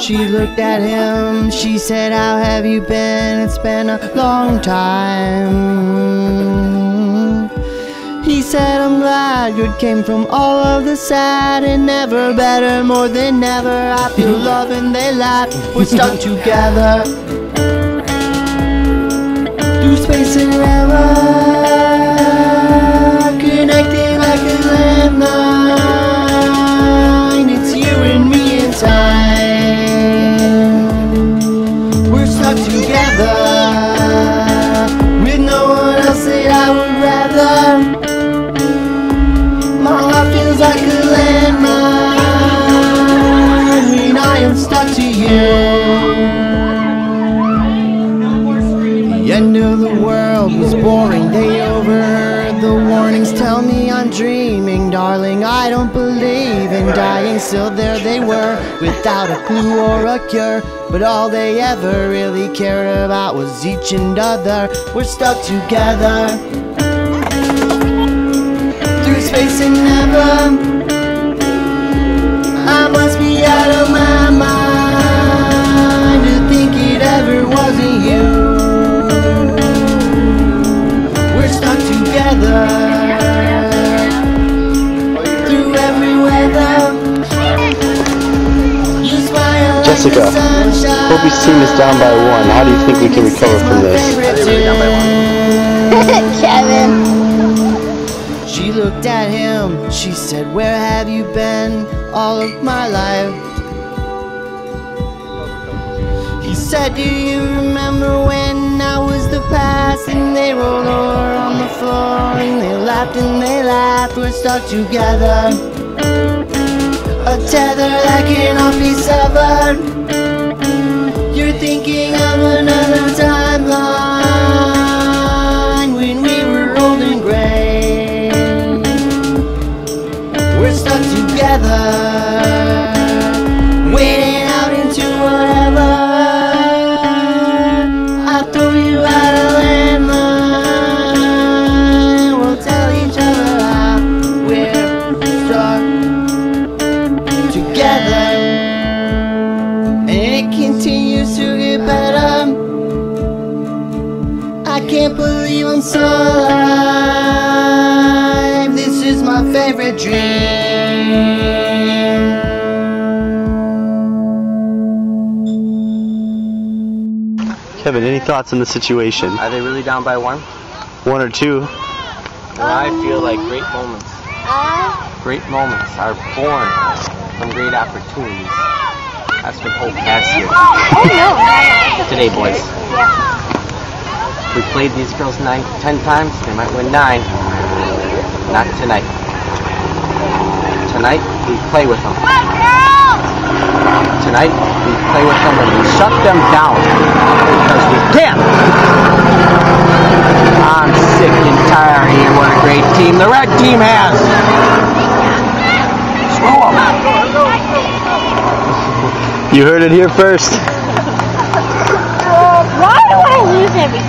She looked at him, she said, How have you been? It's been a long time. He said, I'm glad you came from all of the sad and never better, more than ever. I feel love and they laugh. We're stuck together through space and ever, End of the world was boring. They overheard the warnings. Tell me I'm dreaming, darling. I don't believe in dying. Still, there they were, without a clue or a cure. But all they ever really cared about was each and other. We're stuck together through space and never. Smile like Jessica, the sunshine. Kobe's team is down by one. How do you think we can recover from this? Kevin. She looked at him, she said, Where have you been all of my life? He said, Do you remember when I was the past? And they rolled over on the floor and they laughed and they laughed. We're stuck together. A tether that cannot be severed. You're thinking of another timeline I can't believe I'm so alive. This is my favorite dream. Kevin, any thoughts on the situation? Are they really down by one? One or two? Well, I feel like great moments, great moments are born from great opportunities. That's what hope has here. Oh no. Today, boys. We played these girls nine, ten times. They might win nine. Not tonight. Tonight, we play with them. Tonight, we play with them and we shut them down. Because we can. I'm sick and tired of what a great team the red team has. Screw 'em. You heard it here first. Why do I lose every